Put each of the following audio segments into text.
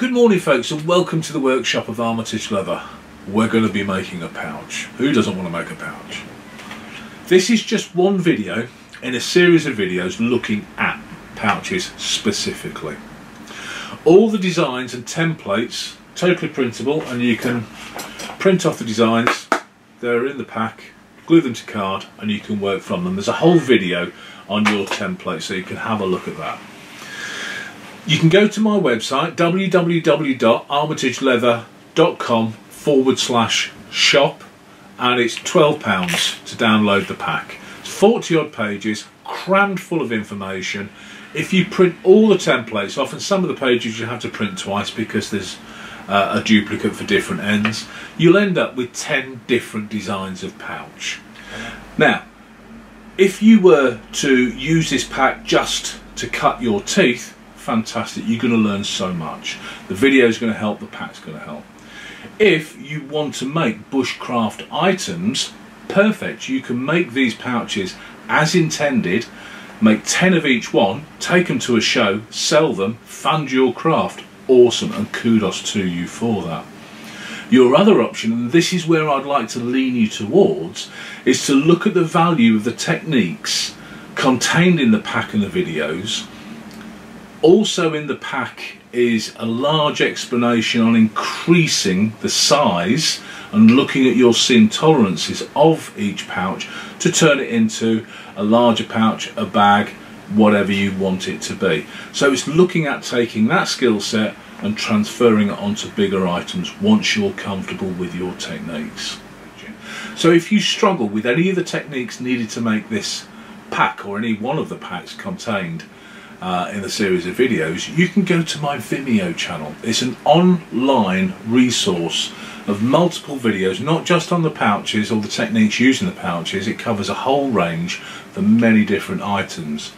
Good morning folks and welcome to the workshop of Armitage Leather. We're going to be making a pouch. Who doesn't want to make a pouch? This is just one video in a series of videos looking at pouches specifically. All the designs and templates totally printable and you can print off the designs, they're in the pack, glue them to card and you can work from them. There's a whole video on your template so you can have a look at that. You can go to my website www.armitageleather.com forward slash shop and it's £12 to download the pack. It's 40 odd pages, crammed full of information. If you print all the templates off, and some of the pages you have to print twice because there's uh, a duplicate for different ends, you'll end up with 10 different designs of pouch. Now, if you were to use this pack just to cut your teeth, fantastic. You're going to learn so much. The video is going to help, the pack's going to help. If you want to make bushcraft items, perfect. You can make these pouches as intended, make 10 of each one, take them to a show, sell them, fund your craft. Awesome, and kudos to you for that. Your other option, and this is where I'd like to lean you towards, is to look at the value of the techniques contained in the pack and the videos also in the pack is a large explanation on increasing the size and looking at your seam tolerances of each pouch to turn it into a larger pouch, a bag, whatever you want it to be. So it's looking at taking that skill set and transferring it onto bigger items once you're comfortable with your techniques. So if you struggle with any of the techniques needed to make this pack or any one of the packs contained uh, in the series of videos, you can go to my Vimeo channel. It's an online resource of multiple videos, not just on the pouches or the techniques using the pouches, it covers a whole range for many different items.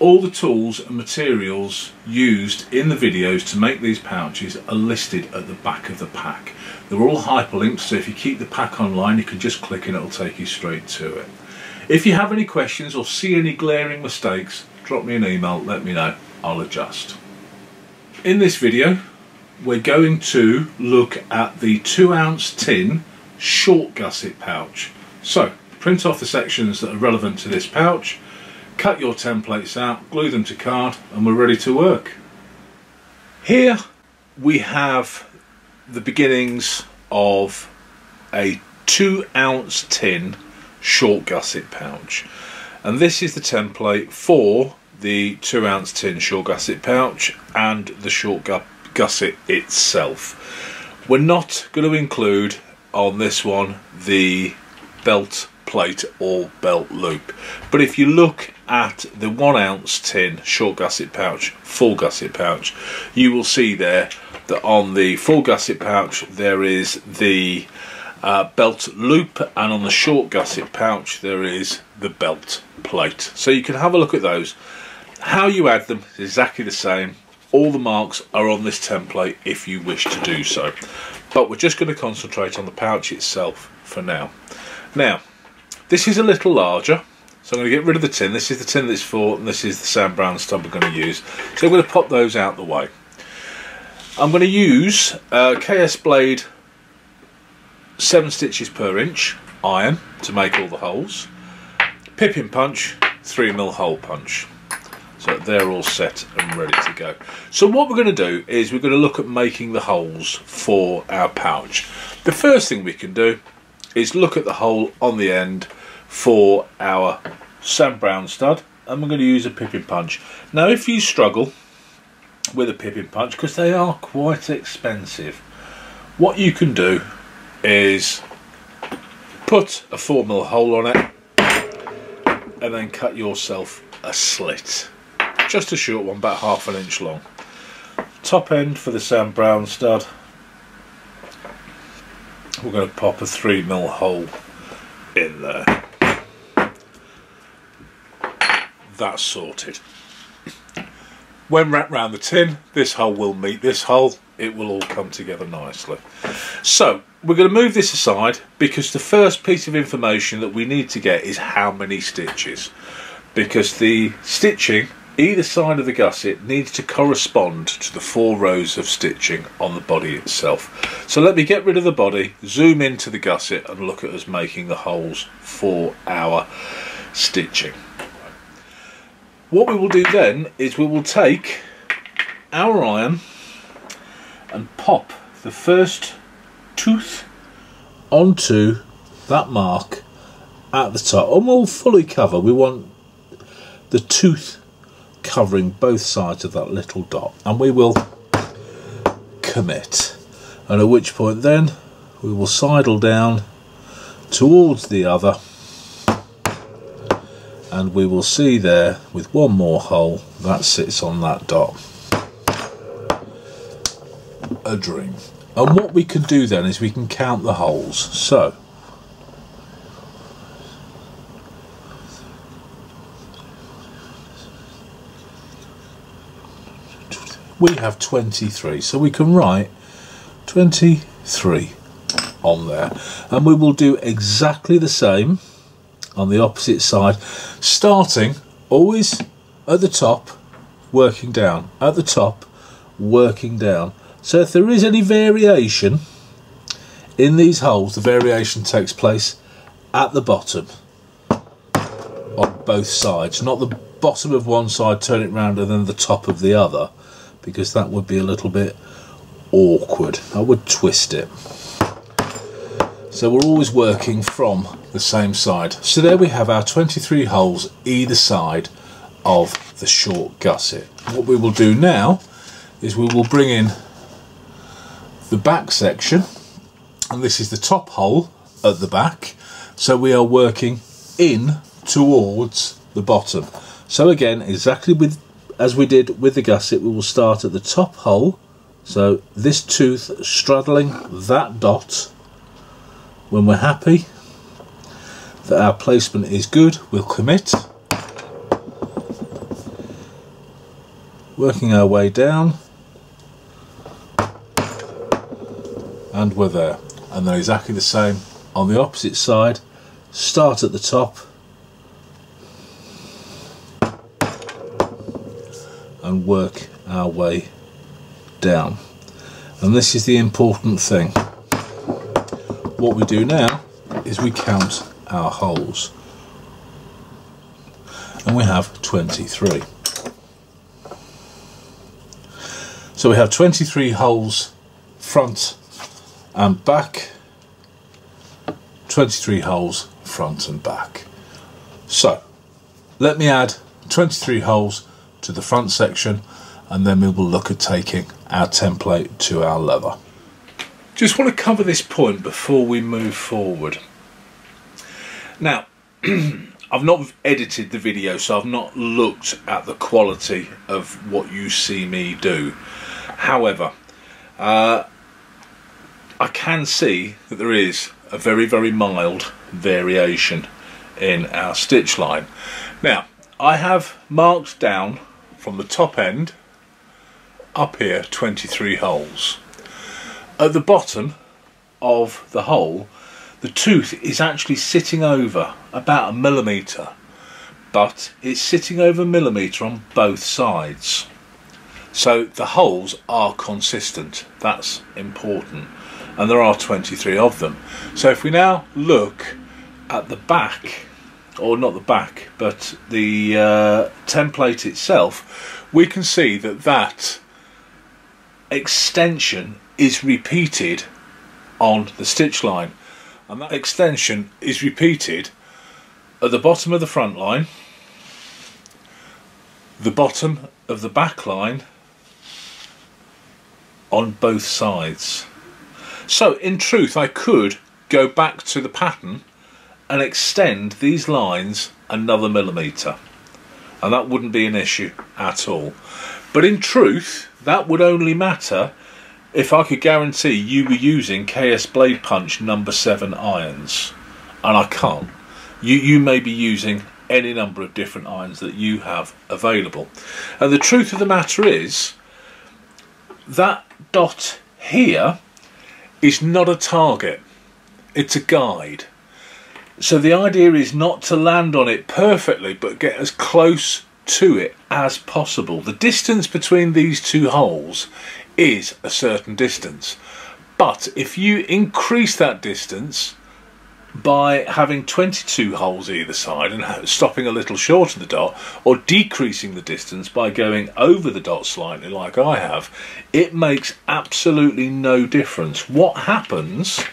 All the tools and materials used in the videos to make these pouches are listed at the back of the pack. They're all hyperlinked, so if you keep the pack online, you can just click and it'll take you straight to it. If you have any questions or see any glaring mistakes, drop me an email, let me know, I'll adjust. In this video, we're going to look at the two ounce tin short gusset pouch. So, print off the sections that are relevant to this pouch, cut your templates out, glue them to card, and we're ready to work. Here we have the beginnings of a two ounce tin short gusset pouch and this is the template for the two ounce tin short gusset pouch and the short gu gusset itself. We're not going to include on this one the belt plate or belt loop but if you look at the one ounce tin short gusset pouch full gusset pouch you will see there that on the full gusset pouch there is the uh, belt loop and on the short gusset pouch there is the belt plate. So you can have a look at those. How you add them is exactly the same. All the marks are on this template if you wish to do so. But we're just going to concentrate on the pouch itself for now. Now this is a little larger so I'm going to get rid of the tin. This is the tin that's for and this is the Sam Brown stud we're going to use. So I'm going to pop those out the way. I'm going to use uh, KS Blade seven stitches per inch iron to make all the holes. Pippin punch 3mm hole punch. So they're all set and ready to go. So what we're going to do is we're going to look at making the holes for our pouch. The first thing we can do is look at the hole on the end for our Sam Brown stud and we're going to use a pippin punch. Now if you struggle with a pippin punch because they are quite expensive what you can do is put a 4mm hole on it and then cut yourself a slit. Just a short one about half an inch long. Top end for the Sam Brown stud. We're going to pop a 3mm hole in there. That's sorted. When wrapped round the tin this hole will meet this hole. It will all come together nicely. So we're going to move this aside because the first piece of information that we need to get is how many stitches because the stitching either side of the gusset needs to correspond to the four rows of stitching on the body itself. So let me get rid of the body, zoom into the gusset and look at us making the holes for our stitching. What we will do then is we will take our iron and pop the first tooth onto that mark at the top. And we'll fully cover. We want the tooth covering both sides of that little dot. And we will commit. And at which point then we will sidle down towards the other. And we will see there with one more hole that sits on that dot. A dream and what we can do then is we can count the holes. So we have 23 so we can write 23 on there. And we will do exactly the same on the opposite side starting always at the top working down. At the top working down so if there is any variation in these holes the variation takes place at the bottom on both sides not the bottom of one side turn it round and then the top of the other because that would be a little bit awkward. I would twist it. So we're always working from the same side. So there we have our 23 holes either side of the short gusset. What we will do now is we will bring in the back section and this is the top hole at the back so we are working in towards the bottom so again exactly with as we did with the gusset, we will start at the top hole. So this tooth straddling that dot. When we're happy that our placement is good, we'll commit. Working our way down. And we're there. And they're exactly the same on the opposite side. Start at the top and work our way down. And this is the important thing. What we do now is we count our holes. And we have 23. So we have 23 holes front and back, 23 holes front and back. So let me add 23 holes to the front section and then we will look at taking our template to our leather. Just want to cover this point before we move forward. Now, I've not edited the video so I've not looked at the quality of what you see me do. However, uh, I can see that there is a very very mild variation in our stitch line. Now I have marked down from the top end up here 23 holes. At the bottom of the hole the tooth is actually sitting over about a millimetre but it's sitting over a millimetre on both sides so the holes are consistent. That's important. And there are 23 of them. So if we now look at the back or not the back, but the uh, template itself, we can see that that extension is repeated on the stitch line. And that extension is repeated at the bottom of the front line, the bottom of the back line, on both sides. So in truth I could go back to the pattern and extend these lines another millimetre. And that wouldn't be an issue at all. But in truth that would only matter if I could guarantee you were using KS Blade Punch number 7 irons. And I can't. You, you may be using any number of different irons that you have available. And the truth of the matter is that dot here is not a target it's a guide so the idea is not to land on it perfectly, but get as close to it as possible. The distance between these two holes is a certain distance. But if you increase that distance by having 22 holes either side and stopping a little short of the dot or decreasing the distance by going over the dot slightly like I have. It makes absolutely no difference. What happens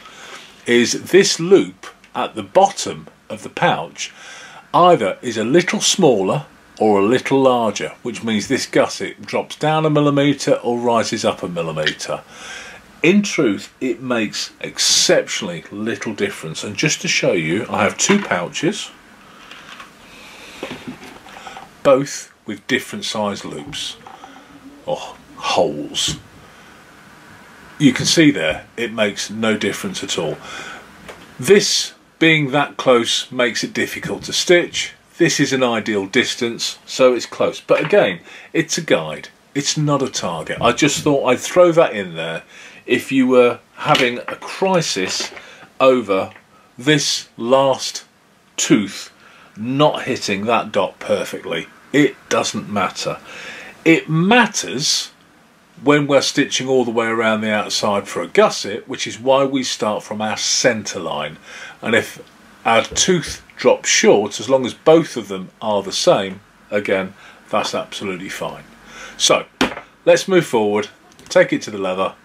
is this loop at the bottom of the pouch either is a little smaller or a little larger which means this gusset drops down a millimetre or rises up a millimetre in truth it makes exceptionally little difference. And just to show you I have two pouches both with different size loops or holes. You can see there it makes no difference at all. This being that close makes it difficult to stitch. This is an ideal distance so it's close. But again it's a guide. It's not a target. I just thought I'd throw that in there if you were having a crisis over this last tooth not hitting that dot perfectly. It doesn't matter. It matters when we're stitching all the way around the outside for a gusset, which is why we start from our centre line. And if our tooth drops short, as long as both of them are the same, again, that's absolutely fine. So, let's move forward, take it to the leather,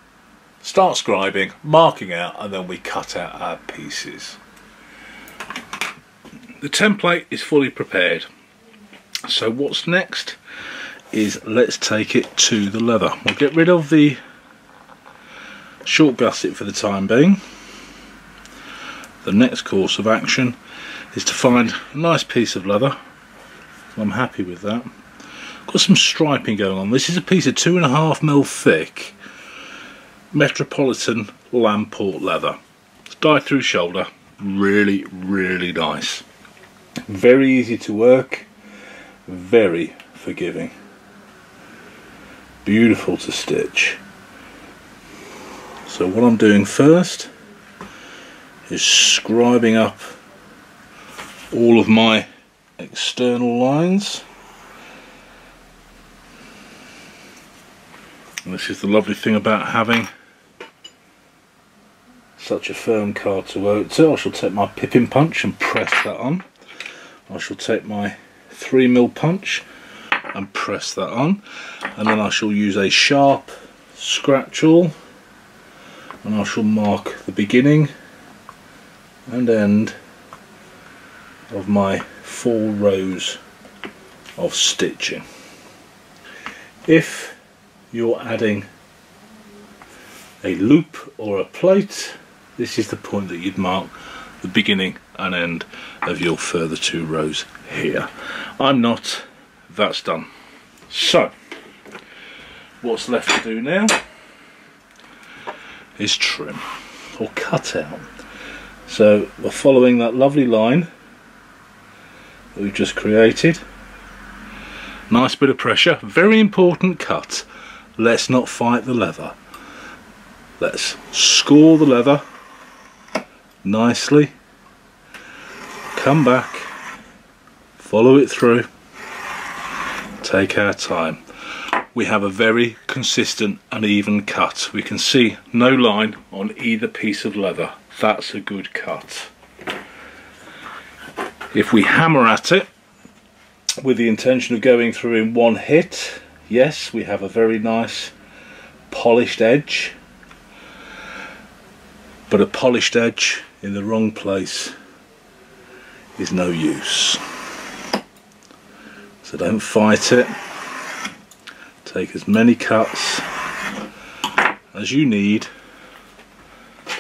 start scribing, marking out, and then we cut out our pieces. The template is fully prepared. So what's next is let's take it to the leather. We'll get rid of the short gusset for the time being. The next course of action is to find a nice piece of leather. I'm happy with that. Got some striping going on. This is a piece of two and a half mil thick Metropolitan Lamport leather. It's dyed through shoulder, really, really nice. Very easy to work, very forgiving. Beautiful to stitch. So what I'm doing first is scribing up all of my external lines. And this is the lovely thing about having such a firm card to work to. I shall take my pippin punch and press that on. I shall take my 3mm punch and press that on and then I shall use a sharp scratch awl and I shall mark the beginning and end of my four rows of stitching. If you're adding a loop or a plate this is the point that you'd mark the beginning and end of your further two rows here. I'm not, that's done. So, what's left to do now is trim or cut out. So we're following that lovely line that we've just created. Nice bit of pressure, very important cut. Let's not fight the leather. Let's score the leather nicely. Come back. Follow it through. Take our time. We have a very consistent and even cut. We can see no line on either piece of leather. That's a good cut. If we hammer at it with the intention of going through in one hit yes we have a very nice polished edge but a polished edge in the wrong place is no use. So don't fight it. Take as many cuts as you need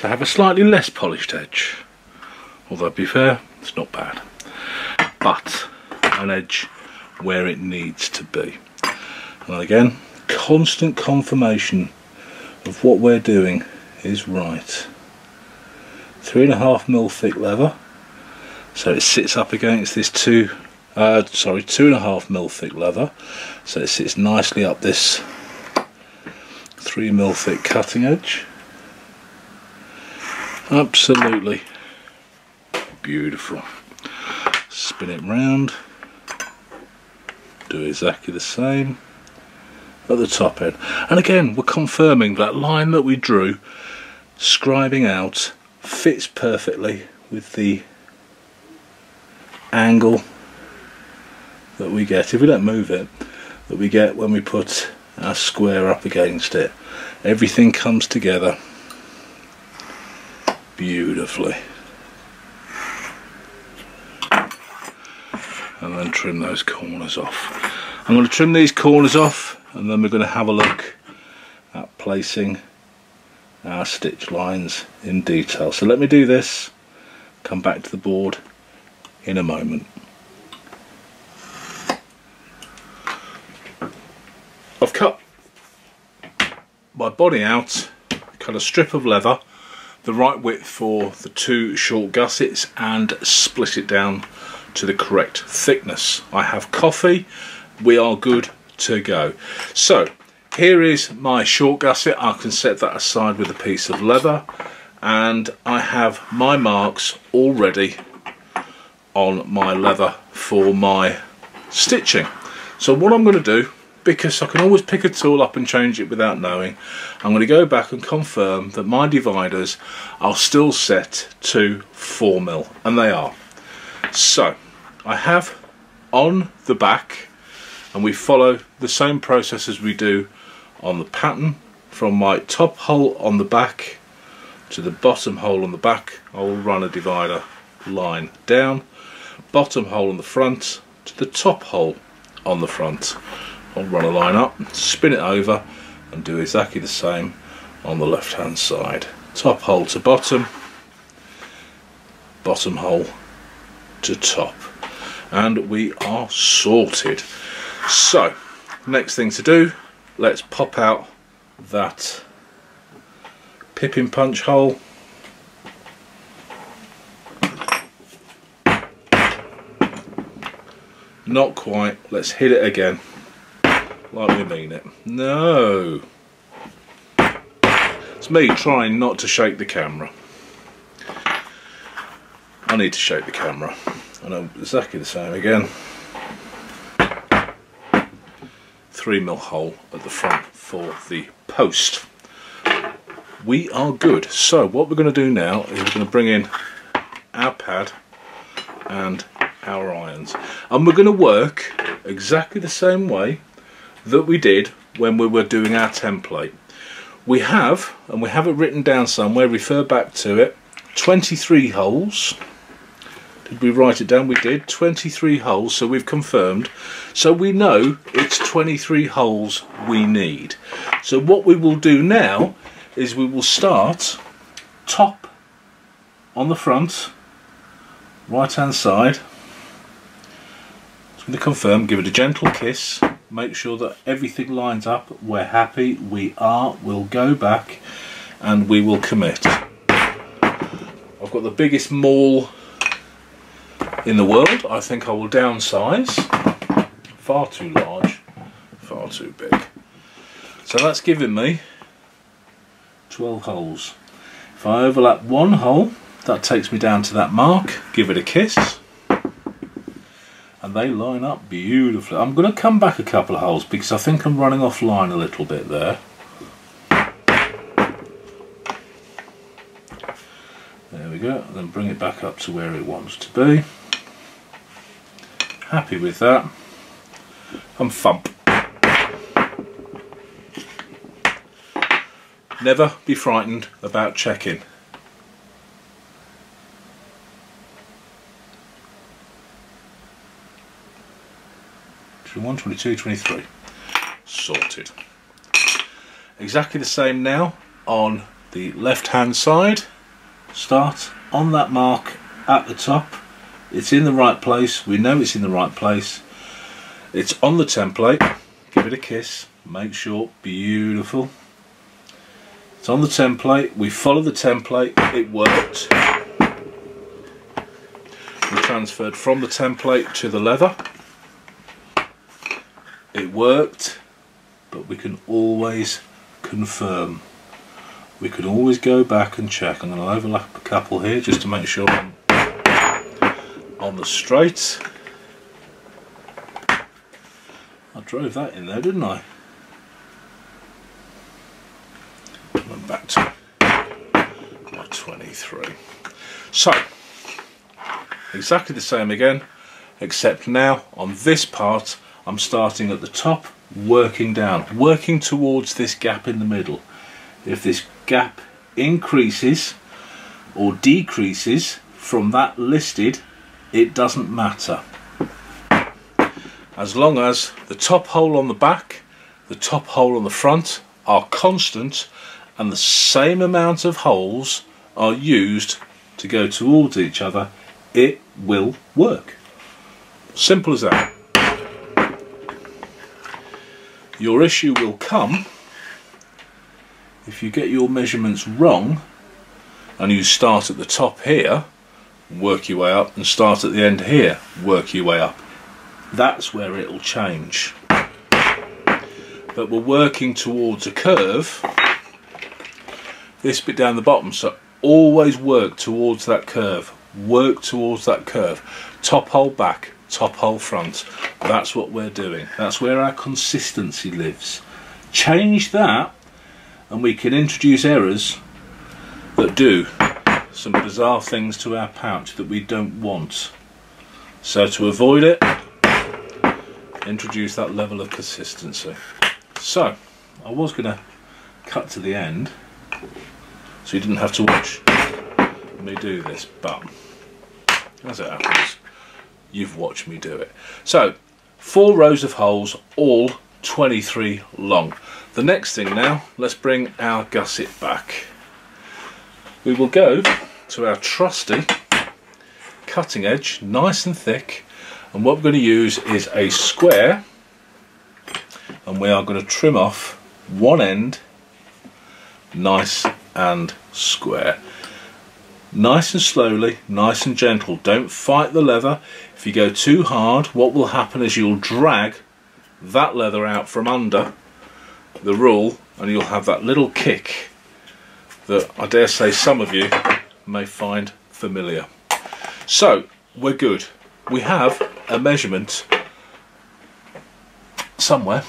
to have a slightly less polished edge. Although to be fair, it's not bad. But an edge where it needs to be. And again, constant confirmation of what we're doing is right. Three and a half mil thick leather. So it sits up against this two uh, sorry two and a half mil thick leather. So it sits nicely up this three mil thick cutting edge. Absolutely beautiful. Spin it round. Do exactly the same at the top end. And again we're confirming that line that we drew scribing out fits perfectly with the angle that we get. If we don't move it that we get when we put our square up against it. Everything comes together beautifully. And then trim those corners off. I'm going to trim these corners off and then we're going to have a look at placing our stitch lines in detail. So let me do this come back to the board in a moment. I've cut my body out cut a strip of leather the right width for the two short gussets and split it down to the correct thickness. I have coffee. We are good to go. So here is my short gusset. I can set that aside with a piece of leather and I have my marks already on my leather for my stitching. So what I'm going to do, because I can always pick a tool up and change it without knowing, I'm going to go back and confirm that my dividers are still set to 4mm, and they are. So, I have on the back and we follow the same process as we do on the pattern from my top hole on the back to the bottom hole on the back. I will run a divider line down. Bottom hole on the front to the top hole on the front. I'll run a line up spin it over and do exactly the same on the left hand side. Top hole to bottom bottom hole to top. And we are sorted so, next thing to do, let's pop out that pippin punch hole. Not quite, let's hit it again, like we mean it. No! It's me trying not to shake the camera. I need to shake the camera. I know exactly the same again. 3 mil hole at the front for the post. We are good. So what we're going to do now is we're going to bring in our pad and our irons. And we're going to work exactly the same way that we did when we were doing our template. We have, and we have it written down somewhere, refer back to it, 23 holes did we write it down? We did. 23 holes, so we've confirmed. So we know it's 23 holes we need. So what we will do now is we will start top on the front, right hand side. Just going to confirm, give it a gentle kiss, make sure that everything lines up. We're happy, we are. We'll go back and we will commit. I've got the biggest maul in the world. I think I will downsize. Far too large, far too big. So that's giving me 12 holes. If I overlap one hole, that takes me down to that mark, give it a kiss, and they line up beautifully. I'm going to come back a couple of holes because I think I'm running offline a little bit there. There we go, then bring it back up to where it wants to be. Happy with that. I'm thump. Never be frightened about checking. Twenty-one, twenty-two, twenty-three. Sorted. Exactly the same now on the left hand side. Start on that mark at the top it's in the right place. We know it's in the right place. It's on the template. Give it a kiss. Make sure. Beautiful. It's on the template. We follow the template. It worked we transferred from the template to the leather. It worked but we can always confirm. We can always go back and check. I'm going to overlap a couple here just to make sure I'm on the straight I drove that in there, didn't I? And back to my 23. So, exactly the same again, except now on this part, I'm starting at the top, working down, working towards this gap in the middle. If this gap increases or decreases from that listed, it doesn't matter. As long as the top hole on the back, the top hole on the front are constant and the same amount of holes are used to go towards each other, it will work. Simple as that. Your issue will come if you get your measurements wrong and you start at the top here, work your way up, and start at the end here, work your way up. That's where it'll change. But we're working towards a curve, this bit down the bottom, so always work towards that curve. Work towards that curve. Top hole back, top hole front. That's what we're doing. That's where our consistency lives. Change that and we can introduce errors that do some bizarre things to our pouch that we don't want. So to avoid it, introduce that level of consistency. So, I was going to cut to the end so you didn't have to watch me do this, but as it happens, you've watched me do it. So, four rows of holes, all 23 long. The next thing now, let's bring our gusset back. We will go to our trusty cutting edge, nice and thick, and what we're going to use is a square, and we are going to trim off one end, nice and square. Nice and slowly, nice and gentle. Don't fight the leather. If you go too hard, what will happen is you'll drag that leather out from under the rule and you'll have that little kick that I dare say some of you may find familiar. So, we're good. We have a measurement somewhere.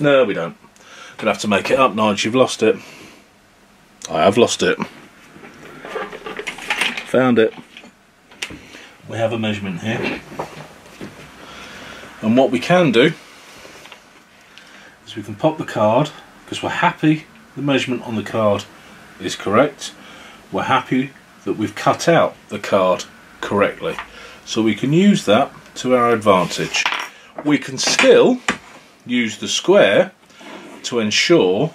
No, we don't. Gonna have to make it up, Nige. You've lost it. I have lost it. Found it. We have a measurement here. And what we can do is we can pop the card because we're happy the measurement on the card is correct. We're happy that we've cut out the card correctly. So we can use that to our advantage. We can still use the square to ensure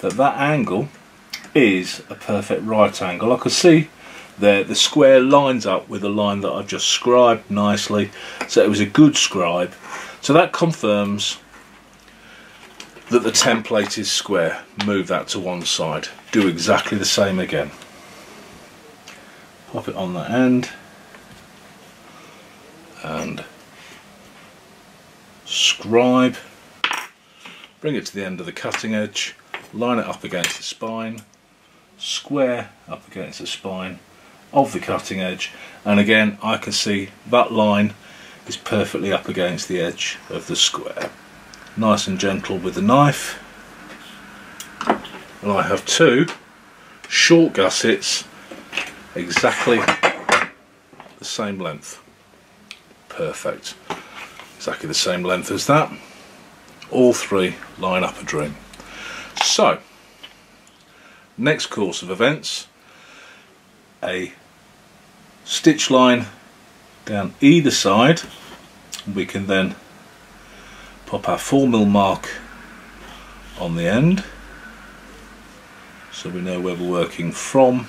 that that angle is a perfect right angle. I can see there the square lines up with the line that I've just scribed nicely so it was a good scribe so that confirms that the template is square. Move that to one side. Do exactly the same again. Pop it on the end. And scribe. Bring it to the end of the cutting edge. Line it up against the spine. Square up against the spine of the cutting edge. And again I can see that line is perfectly up against the edge of the square nice and gentle with the knife. And I have two short gussets exactly the same length. Perfect. Exactly the same length as that. All three line up a dream. So next course of events a stitch line down either side. We can then pop our 4 mil mark on the end so we know where we're working from.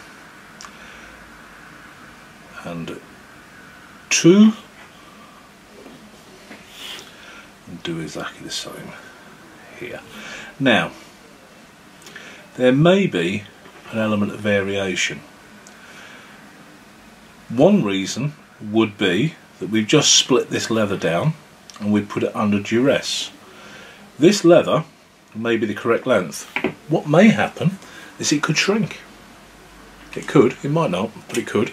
And two and do exactly the same here. Now there may be an element of variation. One reason would be that we've just split this leather down and we put it under duress. This leather may be the correct length. What may happen is it could shrink. It could, it might not, but it could.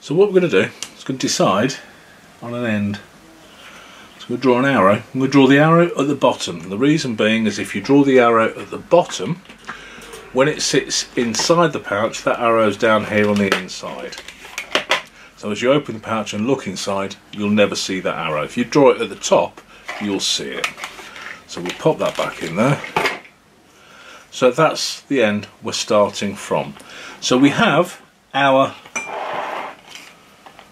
So what we're going to do is going to decide on an end So we'll draw an arrow. We'll draw the arrow at the bottom. The reason being is if you draw the arrow at the bottom, when it sits inside the pouch, that arrow's down here on the inside. So as you open the pouch and look inside, you'll never see that arrow. If you draw it at the top, you'll see it. So we'll pop that back in there. So that's the end we're starting from. So we have our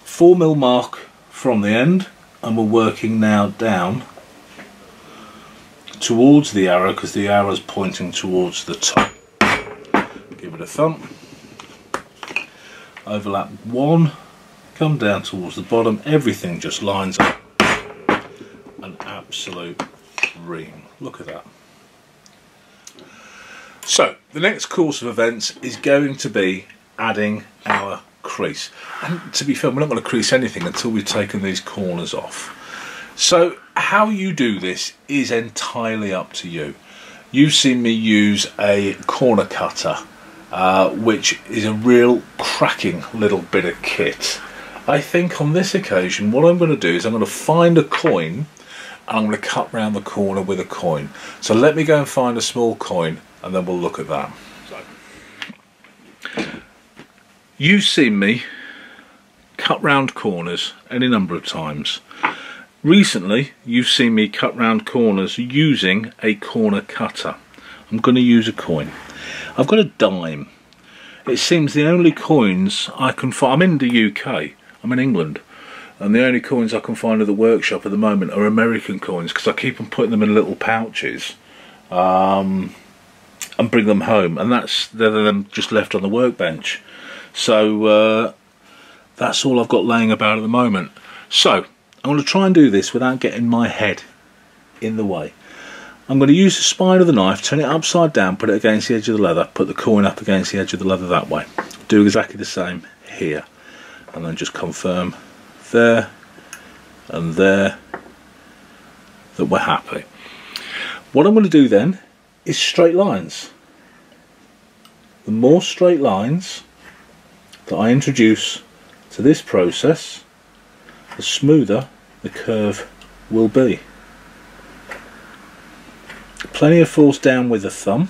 4 mil mark from the end and we're working now down towards the arrow because the arrow is pointing towards the top. Give it a thump. Overlap one, come down towards the bottom, everything just lines up. An absolute ream. Look at that. So, the next course of events is going to be adding our crease. And to be fair, we're not going to crease anything until we've taken these corners off. So, how you do this is entirely up to you. You've seen me use a corner cutter, uh, which is a real cracking little bit of kit. I think on this occasion, what I'm going to do is I'm going to find a coin and I'm going to cut round the corner with a coin. So let me go and find a small coin and then we'll look at that. So, you've seen me cut round corners any number of times. Recently you've seen me cut round corners using a corner cutter. I'm going to use a coin. I've got a dime. It seems the only coins I can find, I'm in the UK, I'm in England, and the only coins I can find at the workshop at the moment are American coins because I keep on putting them in little pouches. Um, and bring them home and that's they're them just left on the workbench. So uh, that's all I've got laying about at the moment. So I'm going to try and do this without getting my head in the way. I'm going to use the spine of the knife turn it upside down put it against the edge of the leather put the coin up against the edge of the leather that way. Do exactly the same here and then just confirm there and there that we're happy what I'm going to do then is straight lines. The more straight lines that I introduce to this process, the smoother the curve will be. Plenty of force down with the thumb.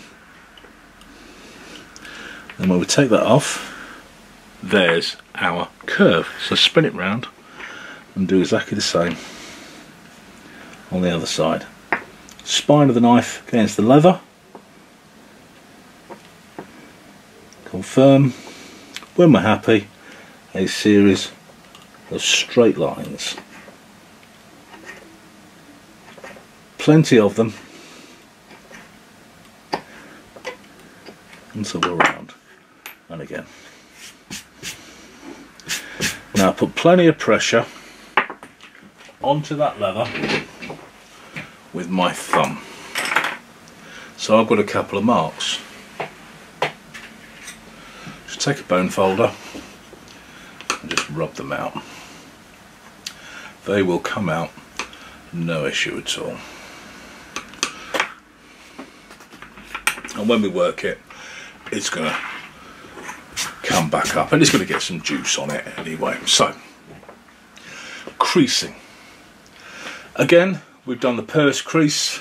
And when we take that off, there's our curve. So spin it round and do exactly the same on the other side spine of the knife against the leather. Confirm, when we're happy, a series of straight lines. Plenty of them. Until we're around. And again. Now put plenty of pressure onto that leather with my thumb. So I've got a couple of marks. Just take a bone folder and just rub them out. They will come out no issue at all. And when we work it, it's going to come back up and it's going to get some juice on it anyway. So, creasing. Again, we've done the purse crease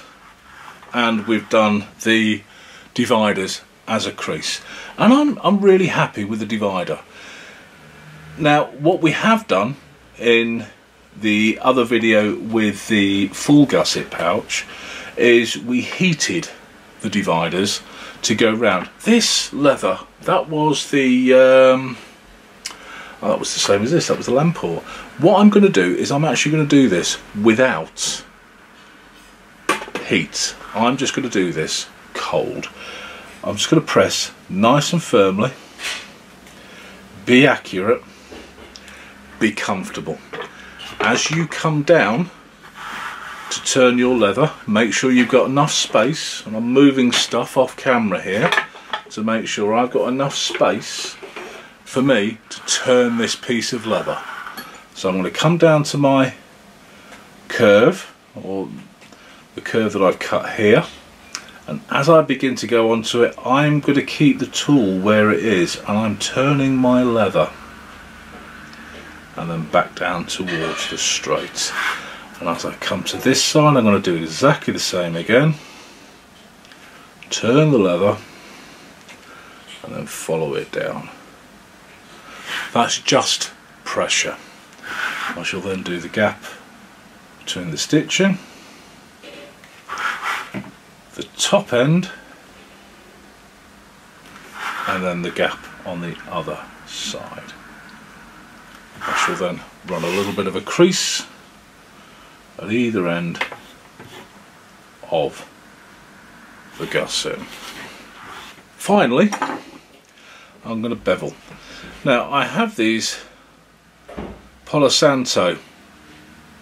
and we've done the dividers as a crease and I'm, I'm really happy with the divider now what we have done in the other video with the full gusset pouch is we heated the dividers to go round this leather that was the um, oh, that was the same as this that was the Lamport what I'm going to do is I'm actually going to do this without heat. I'm just going to do this cold. I'm just going to press nice and firmly, be accurate, be comfortable. As you come down to turn your leather, make sure you've got enough space, and I'm moving stuff off camera here to make sure I've got enough space for me to turn this piece of leather. So I'm going to come down to my curve, or the curve that I've cut here and as I begin to go onto it I'm going to keep the tool where it is and I'm turning my leather and then back down towards the straight. And as I come to this side I'm going to do exactly the same again. Turn the leather and then follow it down. That's just pressure. I shall then do the gap between the stitching the top end and then the gap on the other side. I shall then run a little bit of a crease at either end of the gusset. Finally, I'm going to bevel. Now I have these Palosanto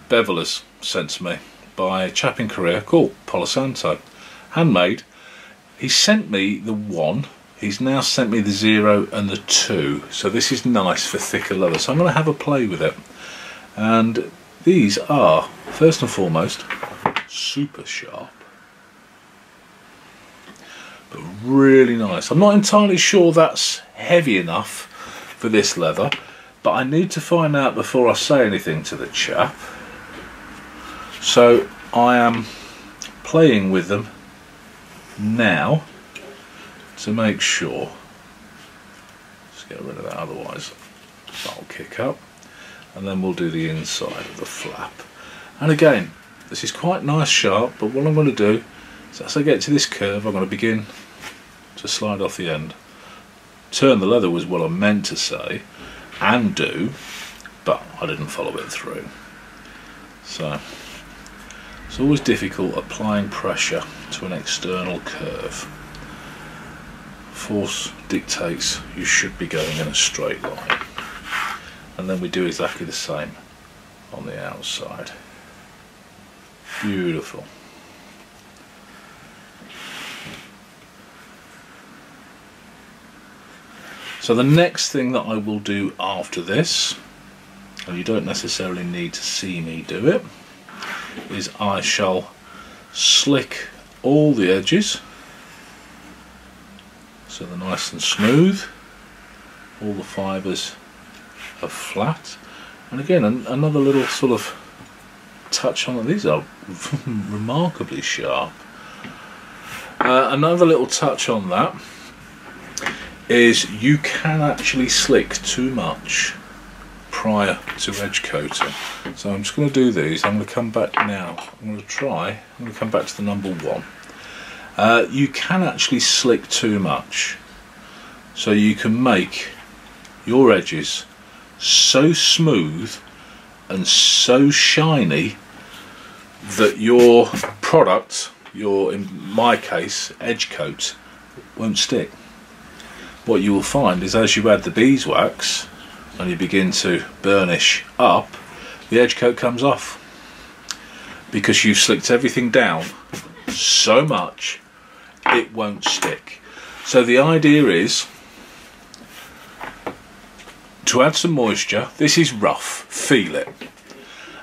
bevelers sent to me by a chap in Korea called Palosanto, handmade. He sent me the one, he's now sent me the zero and the two, so this is nice for thicker leather. So I'm going to have a play with it. And these are, first and foremost, super sharp. But really nice. I'm not entirely sure that's heavy enough for this leather, but I need to find out before I say anything to the chap. So I am playing with them now to make sure. Let's get rid of that, otherwise that'll kick up and then we'll do the inside of the flap. And again this is quite nice sharp but what I'm going to do is as I get to this curve I'm going to begin to slide off the end. Turn the leather was what I meant to say and do but I didn't follow it through. So it's always difficult applying pressure to an external curve. Force dictates you should be going in a straight line and then we do exactly the same on the outside. Beautiful. So the next thing that I will do after this and you don't necessarily need to see me do it is I shall slick all the edges so they're nice and smooth all the fibres are flat. And again an another little sort of touch on it. These are remarkably sharp. Uh, another little touch on that is you can actually slick too much prior to edge coating. So I'm just going to do these. I'm going to come back now. I'm going to try. I'm going to come back to the number one. Uh, you can actually slick too much. So you can make your edges so smooth and so shiny that your product, your in my case edge coat, won't stick. What you will find is as you add the beeswax and you begin to burnish up, the edge coat comes off because you've slicked everything down so much it won't stick. So the idea is to add some moisture, this is rough, feel it.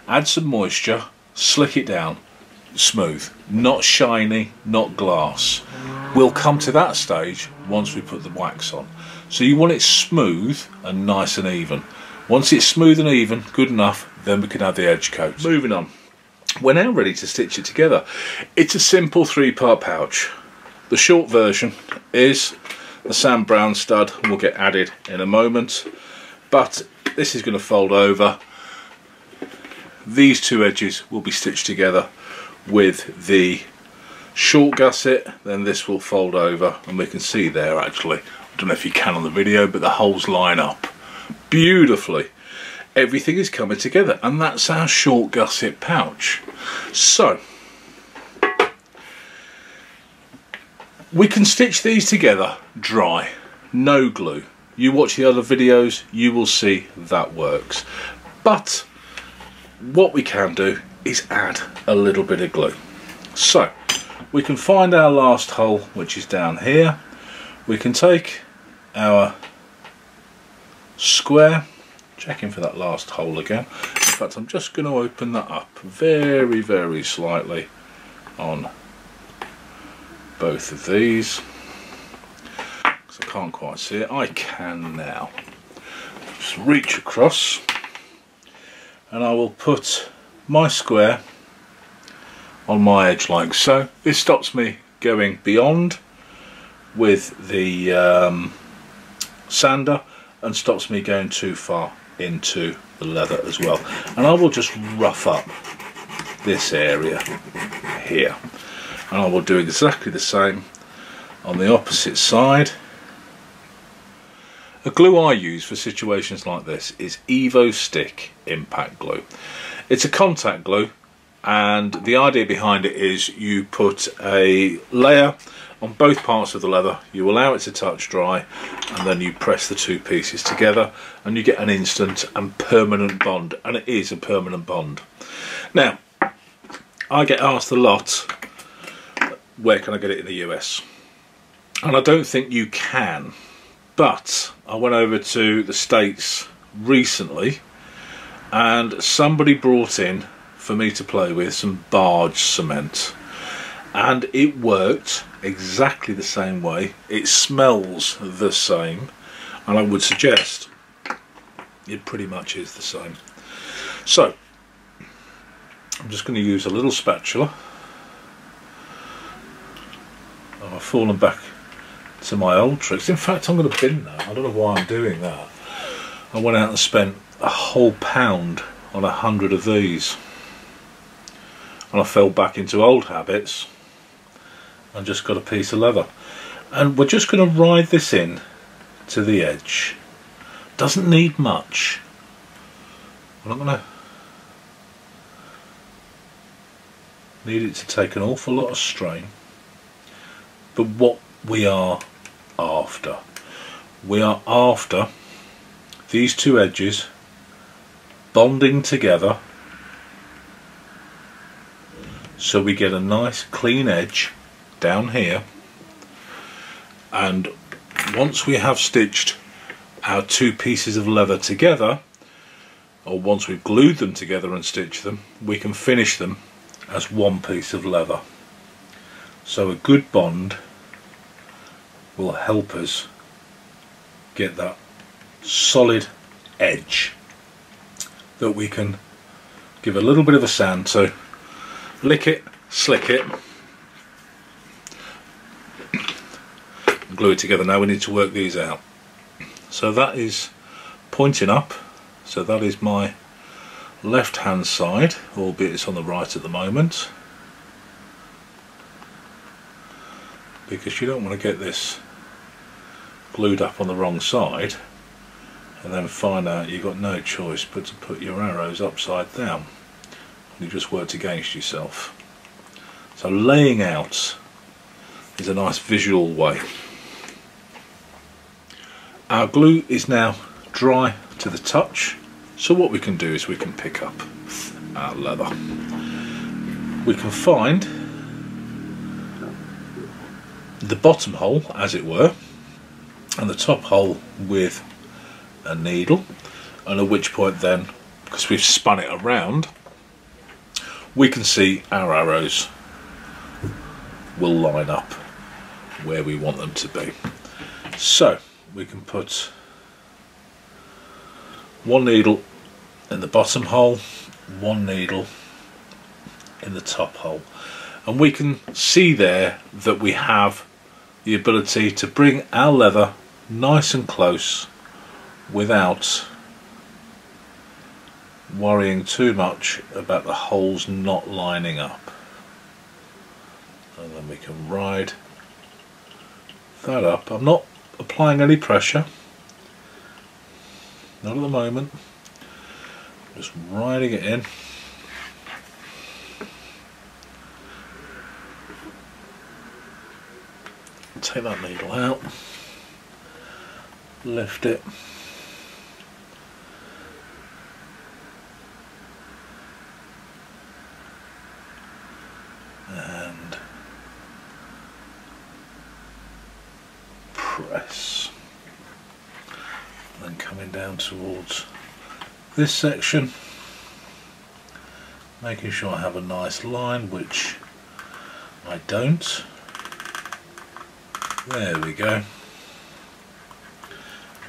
Add some moisture, slick it down, smooth, not shiny, not glass. We'll come to that stage once we put the wax on. So you want it smooth and nice and even. Once it's smooth and even, good enough, then we can add the edge coat. Moving on. We're now ready to stitch it together. It's a simple three-part pouch. The short version is the Sam Brown stud will get added in a moment but this is going to fold over. These two edges will be stitched together with the short gusset then this will fold over and we can see there actually. I don't know if you can on the video but the holes line up beautifully. Everything is coming together and that's our short gusset pouch. So we can stitch these together dry no glue you watch the other videos you will see that works. But what we can do is add a little bit of glue. So we can find our last hole which is down here. We can take our square checking for that last hole again. In fact I'm just going to open that up very very slightly on both of these I can't quite see it. I can now. Just reach across and I will put my square on my edge like so. This stops me going beyond with the um, sander and stops me going too far into the leather as well. And I will just rough up this area here. And I will do exactly the same on the opposite side. A glue I use for situations like this is Evo-Stik Impact Glue. It's a contact glue and the idea behind it is you put a layer on both parts of the leather you allow it to touch dry and then you press the two pieces together and you get an instant and permanent bond and it is a permanent bond. Now I get asked a lot where can I get it in the US and I don't think you can but I went over to the States recently and somebody brought in for me to play with some barge cement. And it worked exactly the same way. It smells the same. And I would suggest it pretty much is the same. So I'm just going to use a little spatula. I've fallen back to my old tricks. In fact I'm going to bin that. I don't know why I'm doing that. I went out and spent a whole pound on a hundred of these. And I fell back into old habits and just got a piece of leather. And we're just going to ride this in to the edge. Doesn't need much. I'm not going to need it to take an awful lot of strain. But what we are after. We are after these two edges bonding together so we get a nice clean edge down here. And once we have stitched our two pieces of leather together or once we've glued them together and stitched them we can finish them as one piece of leather. So a good bond will help us get that solid edge that we can give a little bit of a sand so lick it, slick it. Glue it together. Now we need to work these out. So that is pointing up. So that is my left hand side albeit it's on the right at the moment. Because you don't want to get this glued up on the wrong side and then find out you've got no choice but to put your arrows upside down. You just worked against yourself. So laying out is a nice visual way. Our glue is now dry to the touch so what we can do is we can pick up our leather. We can find the bottom hole as it were and the top hole with a needle and at which point then because we've spun it around we can see our arrows will line up where we want them to be. So we can put one needle in the bottom hole one needle in the top hole. And we can see there that we have the ability to bring our leather nice and close without worrying too much about the holes not lining up. And then we can ride that up. I'm not applying any pressure. Not at the moment. Just riding it in. Take that needle out lift it. And press. Then coming down towards this section making sure I have a nice line which I don't. There we go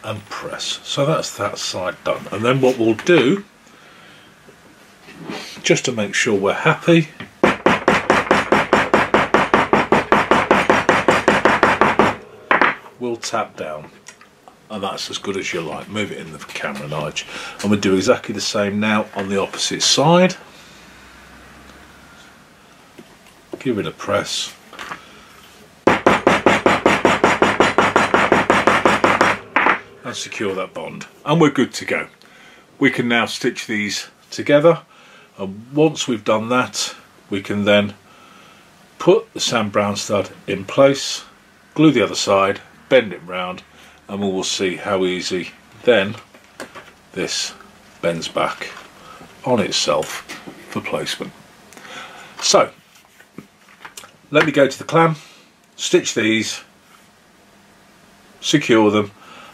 and press. So that's that side done. And then what we'll do just to make sure we're happy. We'll tap down and that's as good as you like. Move it in the camera nudge. And we'll do exactly the same now on the opposite side. Give it a press. Secure that bond. And we're good to go. We can now stitch these together. And once we've done that, we can then put the Sam Brown stud in place, glue the other side, bend it round, and we will see how easy then this bends back on itself for placement. So let me go to the clam, stitch these, secure them.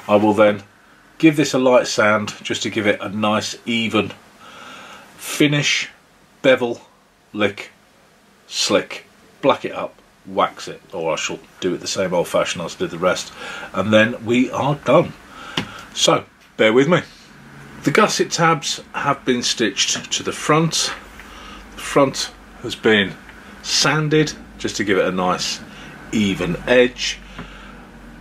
I will then give this a light sand just to give it a nice even finish, bevel, lick, slick, black it up wax it or I shall do it the same old fashioned as I did the rest and then we are done. So bear with me. The gusset tabs have been stitched to the front. The front has been sanded just to give it a nice even edge.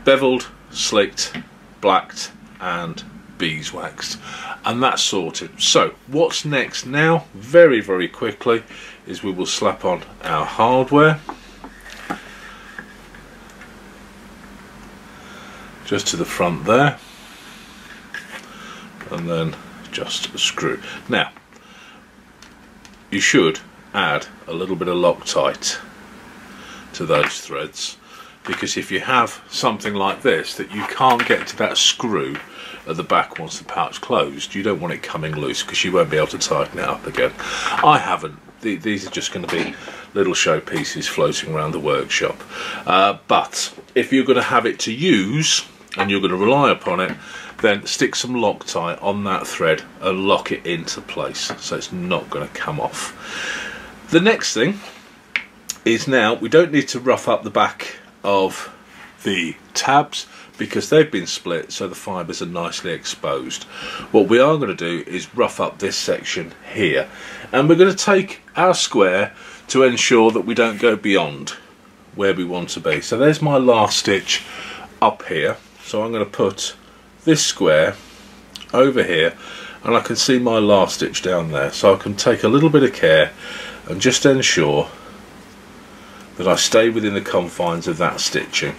Beveled slicked blacked and beeswaxed. And that's sorted. So what's next now? Very very quickly is we will slap on our hardware. Just to the front there. And then just screw. Now you should add a little bit of Loctite to those threads because if you have something like this that you can't get to that screw at the back once the pouch closed you don't want it coming loose because you won't be able to tighten it up again. I haven't these are just going to be little show pieces floating around the workshop uh, but if you're going to have it to use and you're going to rely upon it then stick some Loctite on that thread and lock it into place so it's not going to come off. The next thing is now we don't need to rough up the back of the tabs because they've been split so the fibres are nicely exposed. What we are going to do is rough up this section here and we're going to take our square to ensure that we don't go beyond where we want to be. So there's my last stitch up here so I'm going to put this square over here and I can see my last stitch down there so I can take a little bit of care and just ensure that I stay within the confines of that stitching.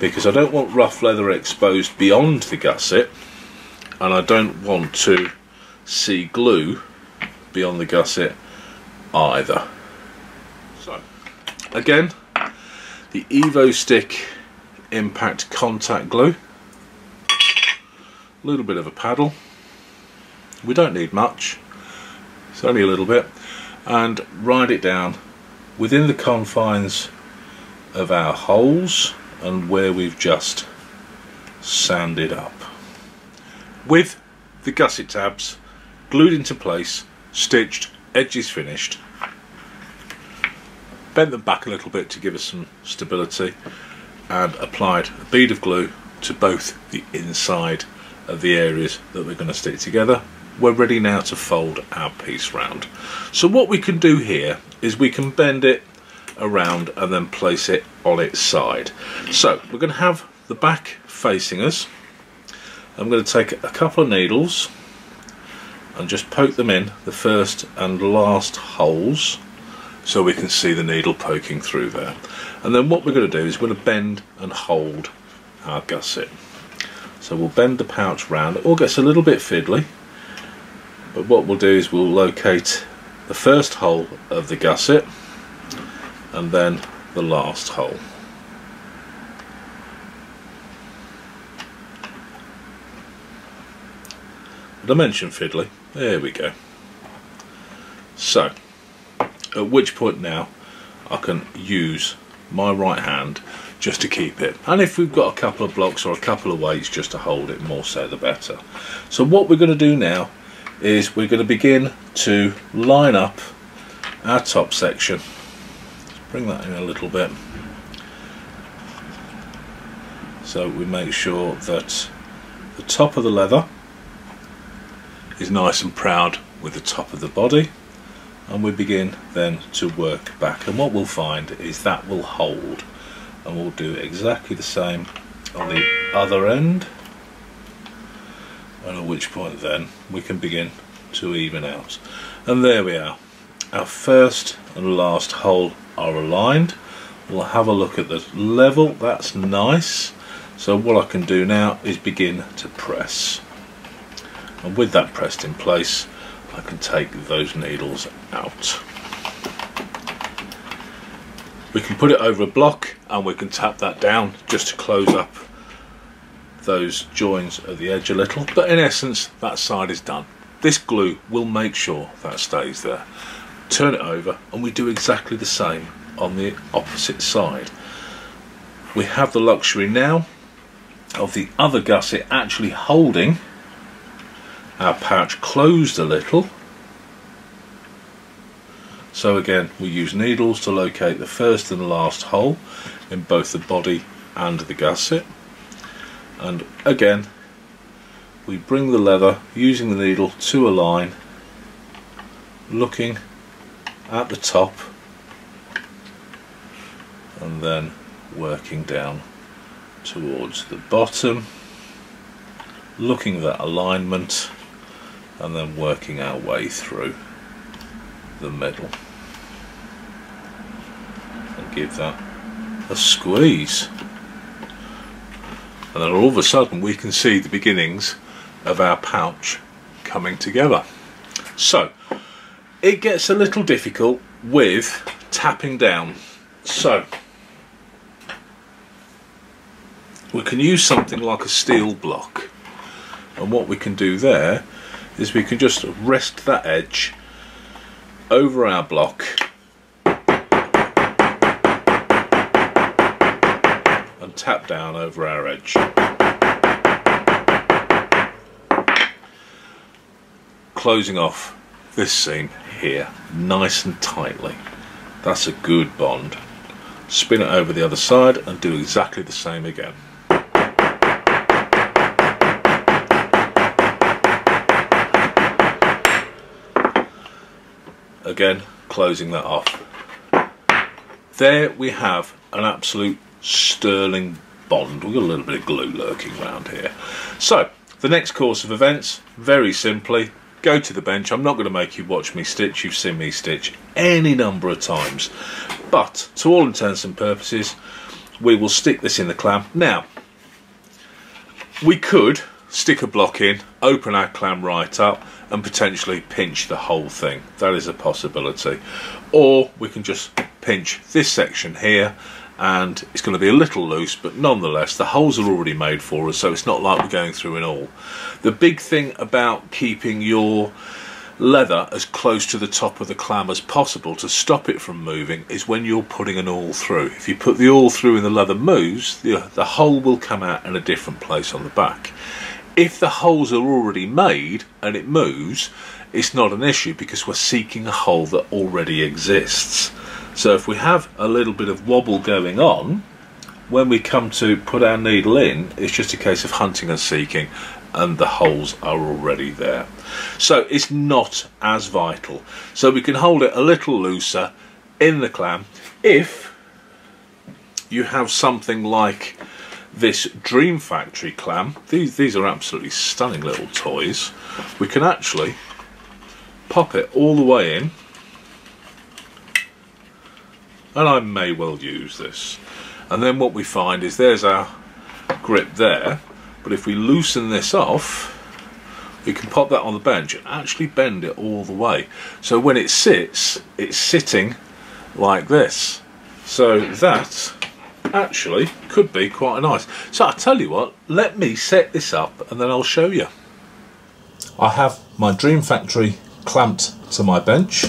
Because I don't want rough leather exposed beyond the gusset and I don't want to see glue beyond the gusset either. So again the Evo-Stik impact contact glue. A little bit of a paddle. We don't need much. It's only a little bit. And ride it down within the confines of our holes and where we've just sanded up. With the gusset tabs glued into place stitched edges finished bent them back a little bit to give us some stability and applied a bead of glue to both the inside of the areas that we're going to stick together we're ready now to fold our piece round. So what we can do here is we can bend it around and then place it on its side. So we're going to have the back facing us. I'm going to take a couple of needles and just poke them in the first and last holes so we can see the needle poking through there. And then what we're going to do is we're going to bend and hold our gusset. So we'll bend the pouch round. It all gets a little bit fiddly but what we'll do is we'll locate the first hole of the gusset and then the last hole dimension fiddly? There we go. So, at which point now I can use my right hand just to keep it and if we've got a couple of blocks or a couple of weights just to hold it more so the better so what we're going to do now is we're going to begin to line up our top section. Let's bring that in a little bit. So we make sure that the top of the leather is nice and proud with the top of the body and we begin then to work back. And what we'll find is that will hold and we'll do exactly the same on the other end and at which point then we can begin to even out. And there we are. Our first and last hole are aligned. We'll have a look at the level. That's nice. So what I can do now is begin to press. And with that pressed in place I can take those needles out. We can put it over a block and we can tap that down just to close up those joins at the edge a little but in essence that side is done. This glue will make sure that stays there. Turn it over and we do exactly the same on the opposite side. We have the luxury now of the other gusset actually holding our pouch closed a little so again we use needles to locate the first and last hole in both the body and the gusset and again we bring the leather using the needle to align looking at the top and then working down towards the bottom looking at that alignment and then working our way through the middle. And give that a squeeze and then all of a sudden we can see the beginnings of our pouch coming together. So it gets a little difficult with tapping down. So we can use something like a steel block. And what we can do there is we can just rest that edge over our block tap down over our edge. Closing off this seam here nice and tightly. That's a good bond. Spin it over the other side and do exactly the same again. again closing that off there we have an absolute sterling bond. We've got a little bit of glue lurking around here. So the next course of events very simply go to the bench. I'm not going to make you watch me stitch. You've seen me stitch any number of times. But to all intents and purposes we will stick this in the clam. Now we could stick a block in open our clam right up and potentially pinch the whole thing. That is a possibility. Or we can just pinch this section here and it's going to be a little loose but nonetheless the holes are already made for us so it's not like we're going through an awl. The big thing about keeping your leather as close to the top of the clam as possible to stop it from moving is when you're putting an awl through. If you put the awl through and the leather moves, the, the hole will come out in a different place on the back. If the holes are already made and it moves, it's not an issue because we're seeking a hole that already exists. So if we have a little bit of wobble going on, when we come to put our needle in, it's just a case of hunting and seeking and the holes are already there. So it's not as vital. So we can hold it a little looser in the clam if you have something like this Dream Factory clam. These, these are absolutely stunning little toys. We can actually pop it all the way in. And I may well use this. And then what we find is there's our grip there. But if we loosen this off, we can pop that on the bench and actually bend it all the way. So when it sits, it's sitting like this. So that actually could be quite nice. So I tell you what, let me set this up and then I'll show you. I have my Dream Factory clamped to my bench.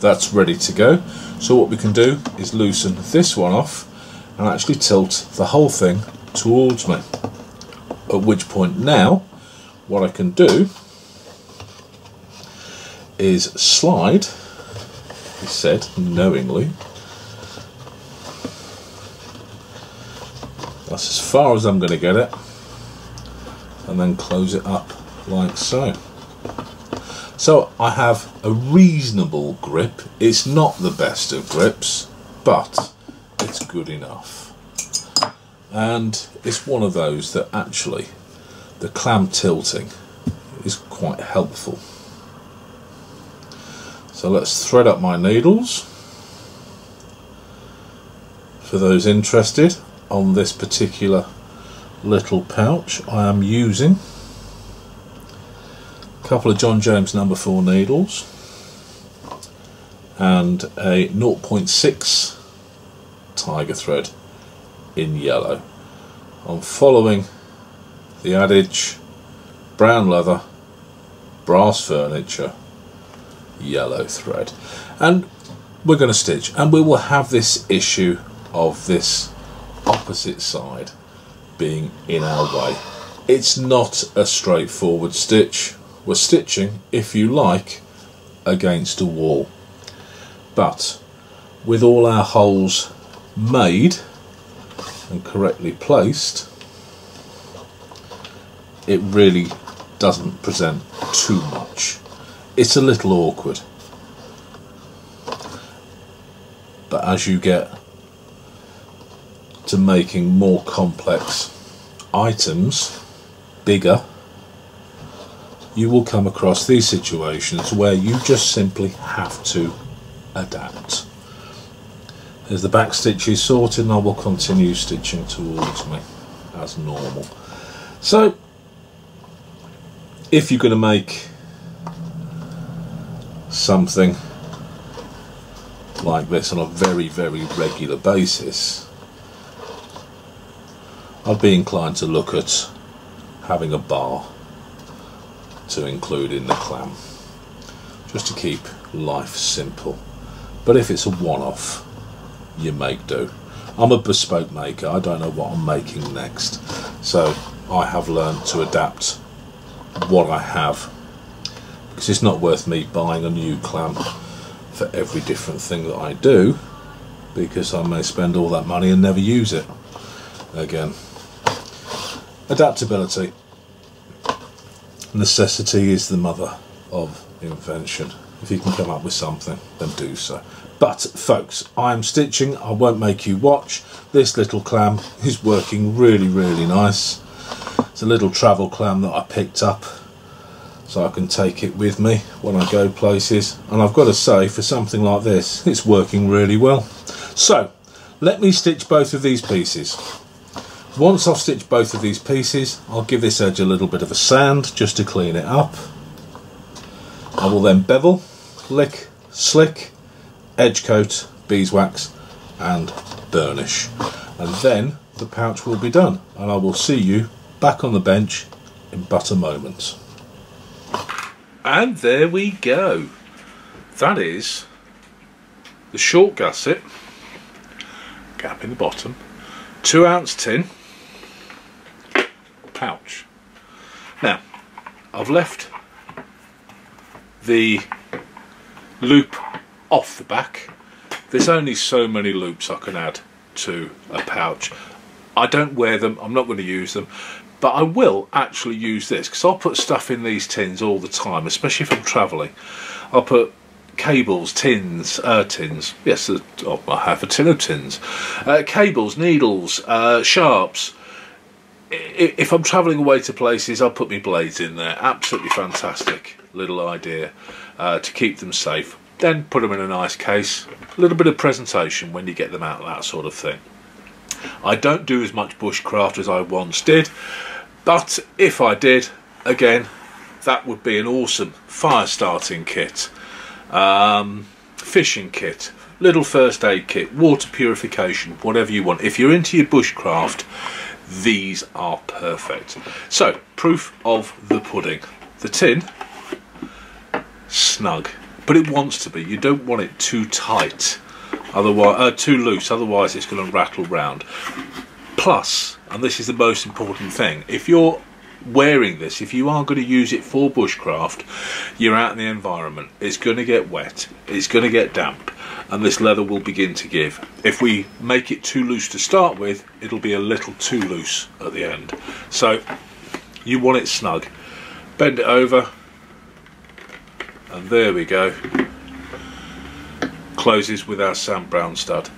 That's ready to go. So what we can do is loosen this one off and actually tilt the whole thing towards me. At which point now, what I can do is slide, he said knowingly, That's as far as I'm going to get it. And then close it up like so. So I have a reasonable grip. It's not the best of grips, but it's good enough. And it's one of those that actually the clam tilting is quite helpful. So let's thread up my needles. For those interested on this particular little pouch I am using couple of John James number 4 needles and a 0.6 tiger thread in yellow. I'm following the adage brown leather, brass furniture, yellow thread. And we're going to stitch and we will have this issue of this opposite side being in our way. It's not a straightforward stitch. We're stitching, if you like, against a wall. But with all our holes made and correctly placed, it really doesn't present too much. It's a little awkward. But as you get to making more complex items bigger, you will come across these situations where you just simply have to adapt. As the back stitch is sorted and I will continue stitching towards me as normal. So if you're going to make something like this on a very very regular basis I'd be inclined to look at having a bar to include in the clam just to keep life simple. But if it's a one-off you make do. I'm a bespoke maker. I don't know what I'm making next. So I have learned to adapt what I have because it's not worth me buying a new clam for every different thing that I do because I may spend all that money and never use it again. Adaptability necessity is the mother of invention. If you can come up with something then do so. But folks I'm stitching. I won't make you watch. This little clam is working really really nice. It's a little travel clam that I picked up so I can take it with me when I go places. And I've got to say for something like this it's working really well. So let me stitch both of these pieces once I've stitched both of these pieces I'll give this edge a little bit of a sand just to clean it up. I will then bevel lick slick edge coat beeswax and burnish. And then the pouch will be done and I will see you back on the bench in but a moment. And there we go. That is the short gusset, gap in the bottom, two ounce tin, pouch. Now, I've left the loop off the back. There's only so many loops I can add to a pouch. I don't wear them, I'm not going to use them. But I will actually use this because I'll put stuff in these tins all the time, especially if I'm travelling. I'll put cables, tins, uh, tins, yes, oh, I have a tin of tins, uh, cables, needles, uh, sharps. If I'm travelling away to places, I'll put my blades in there. Absolutely fantastic little idea uh, to keep them safe. Then put them in a nice case. A little bit of presentation when you get them out, that sort of thing. I don't do as much bushcraft as I once did. But if I did, again, that would be an awesome fire starting kit, um, fishing kit, little first aid kit, water purification, whatever you want. If you're into your bushcraft, these are perfect. So, proof of the pudding. The tin, snug, but it wants to be. You don't want it too tight, otherwise, uh, too loose, otherwise it's going to rattle round. Plus, and this is the most important thing, if you're wearing this, if you are going to use it for bushcraft, you're out in the environment. It's going to get wet, it's going to get damp, and this leather will begin to give. If we make it too loose to start with, it'll be a little too loose at the end. So you want it snug. Bend it over, and there we go closes with our Sam Brown stud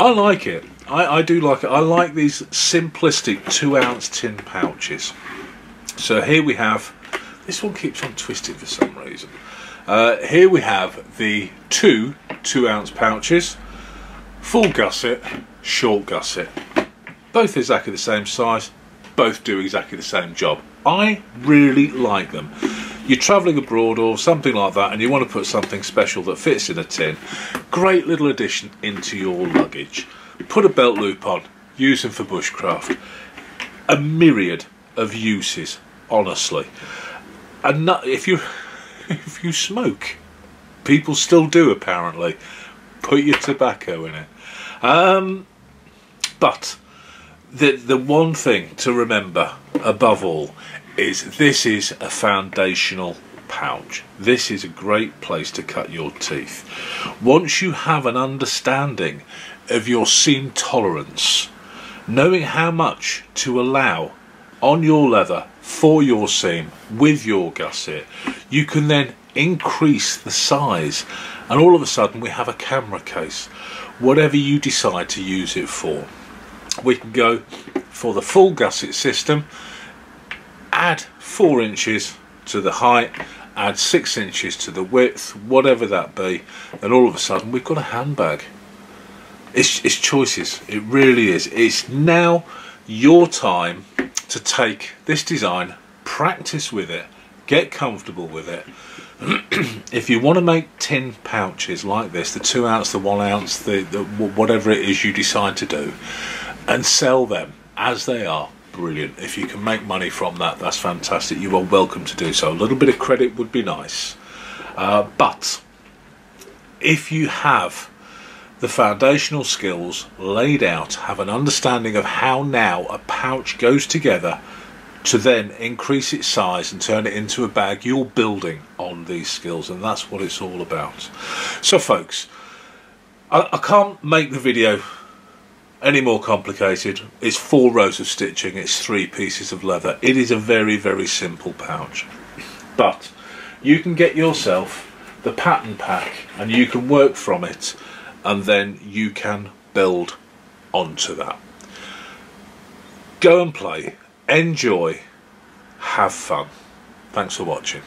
I like it I, I do like it. I like these simplistic two ounce tin pouches. So here we have this one keeps on twisting for some reason. Uh, here we have the two two ounce pouches. Full gusset short gusset. Both exactly the same size both do exactly the same job. I really like them. You're travelling abroad or something like that and you want to put something special that fits in a tin, great little addition into your luggage. Put a belt loop on, use them for bushcraft. A myriad of uses, honestly. And not, if you if you smoke, people still do apparently. Put your tobacco in it. Um, but the the one thing to remember above all is this is a foundational pouch. This is a great place to cut your teeth. Once you have an understanding of your seam tolerance, knowing how much to allow on your leather for your seam with your gusset, you can then increase the size and all of a sudden we have a camera case. Whatever you decide to use it for. We can go for the full gusset system add four inches to the height add six inches to the width whatever that be and all of a sudden we've got a handbag. It's, it's choices. It really is. It's now your time to take this design practice with it get comfortable with it. If you want to make tin pouches like this the two ounce the one ounce the, the whatever it is you decide to do and sell them as they are brilliant. If you can make money from that, that's fantastic. You are welcome to do so. A little bit of credit would be nice. Uh, but if you have the foundational skills laid out, have an understanding of how now a pouch goes together to then increase its size and turn it into a bag, you're building on these skills, and that's what it's all about. So, folks, I, I can't make the video any more complicated. It's four rows of stitching, it's three pieces of leather. It is a very, very simple pouch. But you can get yourself the pattern pack and you can work from it and then you can build onto that. Go and play, enjoy, have fun. Thanks for watching.